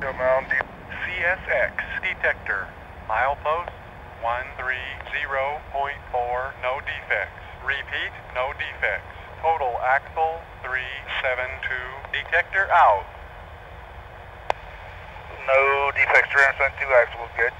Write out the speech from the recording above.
Mountain Dew. CSX detector. Milepost 130.4, no defects. Repeat, no defects. Total axle 372. Detector out. No defects, 372 axle was good.